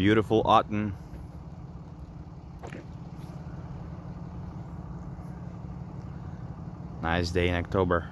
beautiful autumn. Nice day in October.